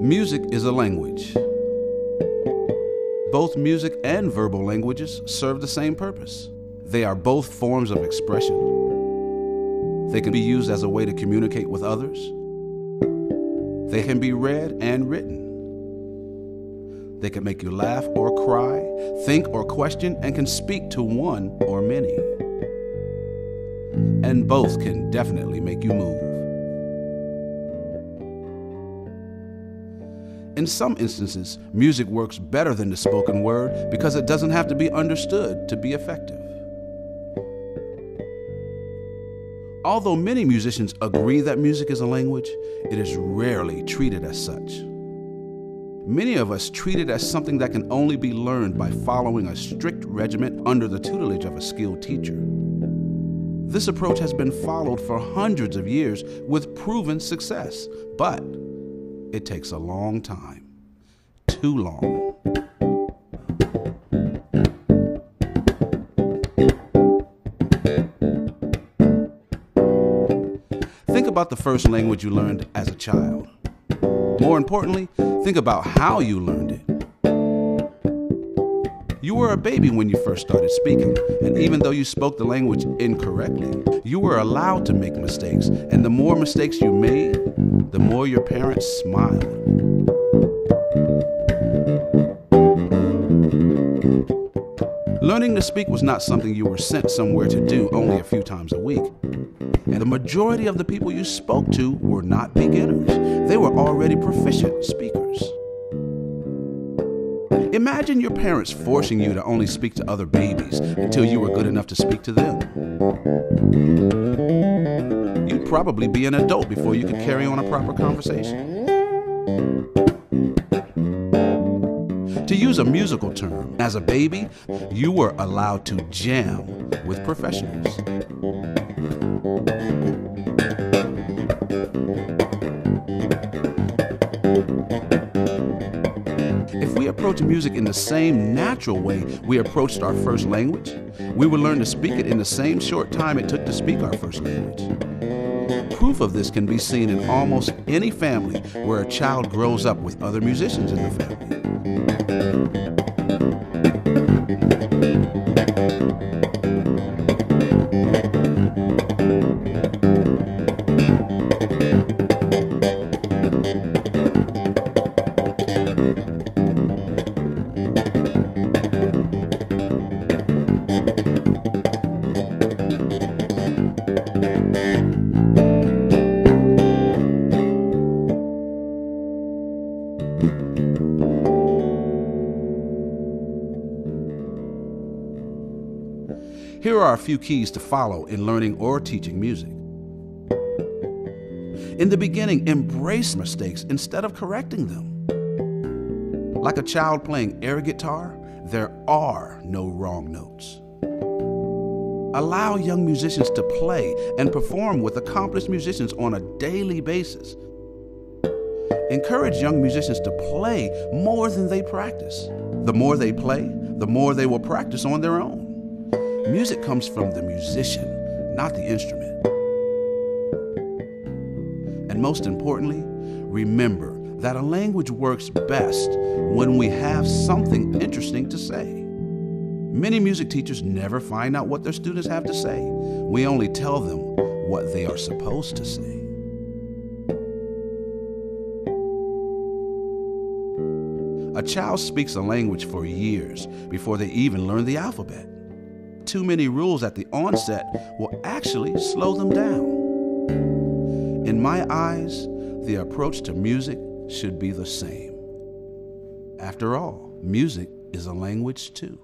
Music is a language. Both music and verbal languages serve the same purpose. They are both forms of expression. They can be used as a way to communicate with others. They can be read and written. They can make you laugh or cry, think or question, and can speak to one or many. And both can definitely make you move. In some instances, music works better than the spoken word because it doesn't have to be understood to be effective. Although many musicians agree that music is a language, it is rarely treated as such. Many of us treat it as something that can only be learned by following a strict regimen under the tutelage of a skilled teacher. This approach has been followed for hundreds of years with proven success, but it takes a long time. Too long. Think about the first language you learned as a child. More importantly, think about how you learned. You were a baby when you first started speaking, and even though you spoke the language incorrectly, you were allowed to make mistakes. And the more mistakes you made, the more your parents smiled. Learning to speak was not something you were sent somewhere to do only a few times a week. And the majority of the people you spoke to were not beginners, they were already proficient speakers. Imagine your parents forcing you to only speak to other babies until you were good enough to speak to them. You'd probably be an adult before you could carry on a proper conversation. To use a musical term, as a baby, you were allowed to jam with professionals. If we approach music in the same natural way we approached our first language, we would learn to speak it in the same short time it took to speak our first language. Proof of this can be seen in almost any family where a child grows up with other musicians in the Here are a few keys to follow in learning or teaching music. In the beginning, embrace mistakes instead of correcting them. Like a child playing air guitar, there are no wrong notes. Allow young musicians to play and perform with accomplished musicians on a daily basis. Encourage young musicians to play more than they practice. The more they play, the more they will practice on their own. Music comes from the musician, not the instrument. And most importantly, remember that a language works best when we have something interesting to say. Many music teachers never find out what their students have to say. We only tell them what they are supposed to say. A child speaks a language for years before they even learn the alphabet. Too many rules at the onset will actually slow them down. In my eyes, the approach to music should be the same. After all, music is a language too.